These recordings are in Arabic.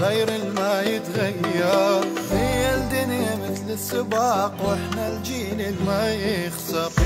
غير الما يتغير. هي الدنيا مثل السباق وإحنا الجيل الما يخسر.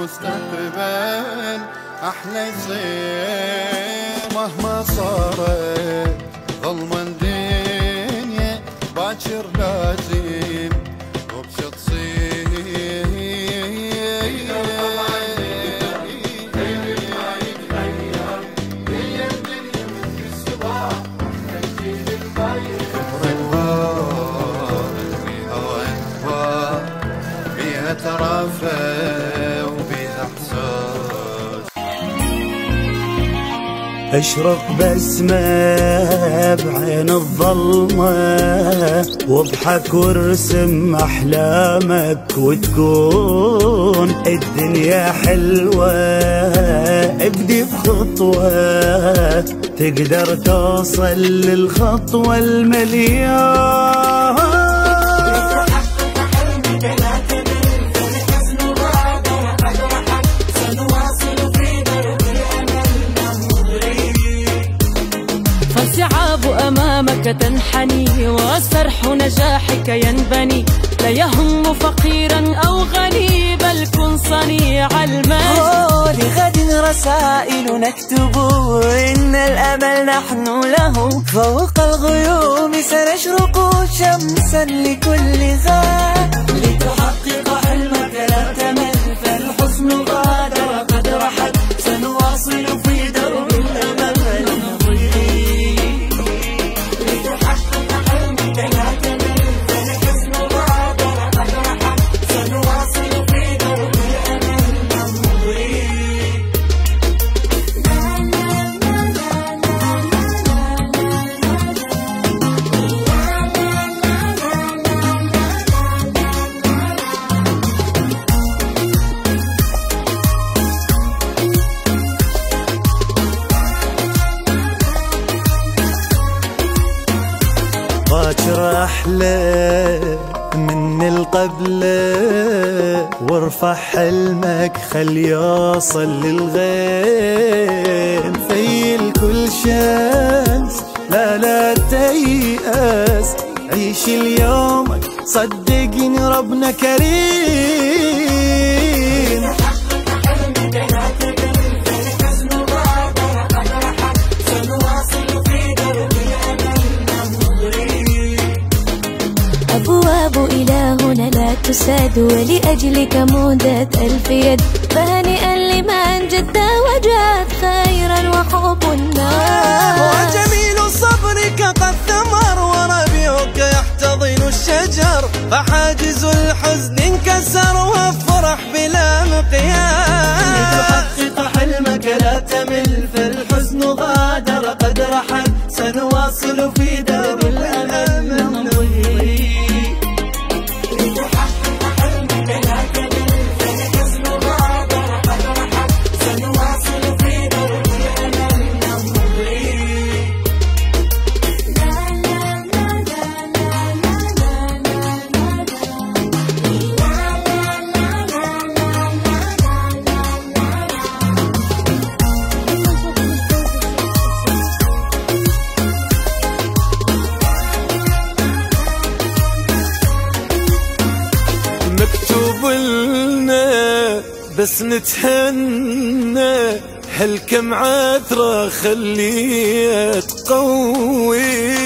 والمستقبل أحلى يصير مهما صارت. ظلمة الدنيا باكر لازم وبش ترفه أشرق بسمة بعين الظلمة واضحك وارسم أحلامك وتكون الدنيا حلوة. ابدي بخطوة تقدر توصل للخطوة المليون. تنحني وسرح نجاحك ينبني. لا يهم فقيرا أو غني بل كن صنيع أوه، لغد رسائل نكتب إن الأمل نحن له. فوق الغيوم سنشرق شمسا لكل غاد باكر أحلى من القبلة وارفع حلمك خل يوصل للغيم فيل كل شمس لا لا تيأس. عيش اليوم صدقني ربنا كريم. تساد ولأجلك مودت ألف يد فهنيئا لمن جد وجاد خيرا وحب الناس. وجميل صبرك قد ثمر وربيعك يحتضن الشجر. فحاجز الحزن انكسر وافرح بلا مقياس. لتحقق حلمك لا تمل فالحزن غادر قد رحل سنواصل في بس نتهنى هالكم عثرة خليها تقوي.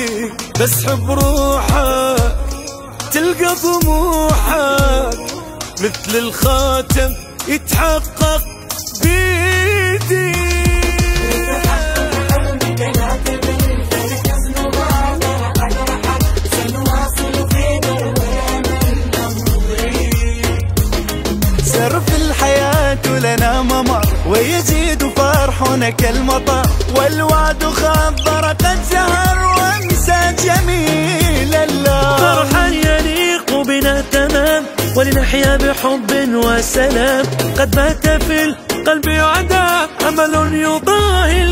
بس حب روحك تلقى طموحك مثل الخاتم يتحقق. سر في الحياة لنا ممر ويزيد فرح عيونك المطر والواد خبر قد زهر وامسى جميل الله. فرحا يليق بنا تمام ولنحيا بحب وسلام. قد بات في القلب عدا أمل يضاهي